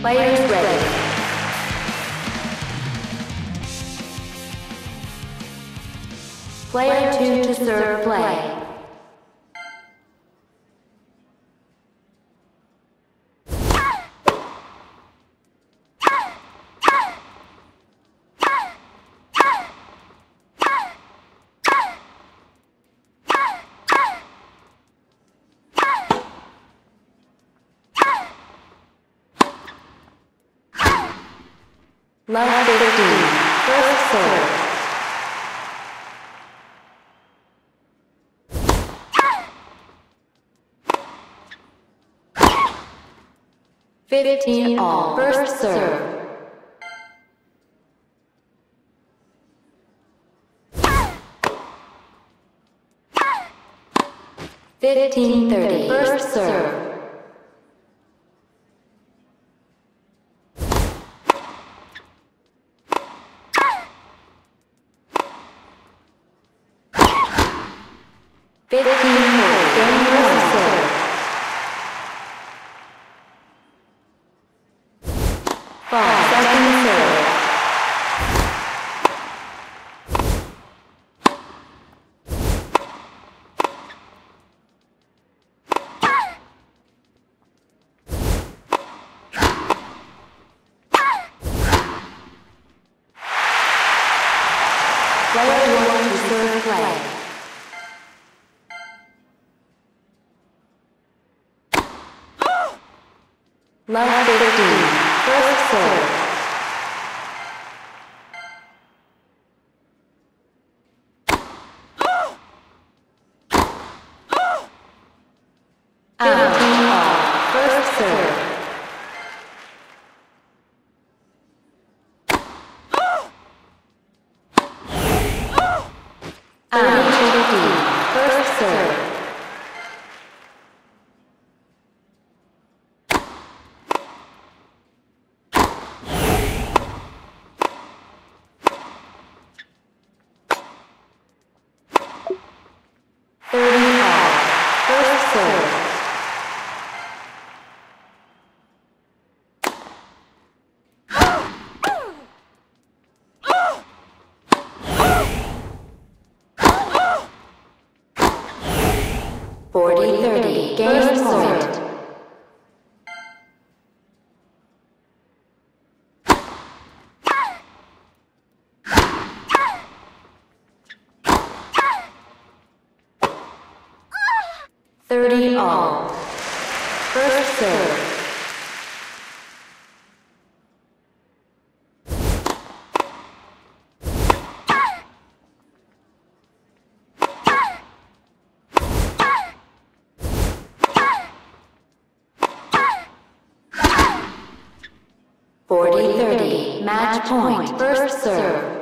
Players ready. Player 2 to serve play. Love 15. First serve. Fifteen all. First serve. Fifteen thirty. First serve. Fifteen more. Game first serve. Five. Second serve. Player one to serve play. Love 15. First serve. 4030 Point. Thirty all. First serve. Forty thirty. Match. First serve.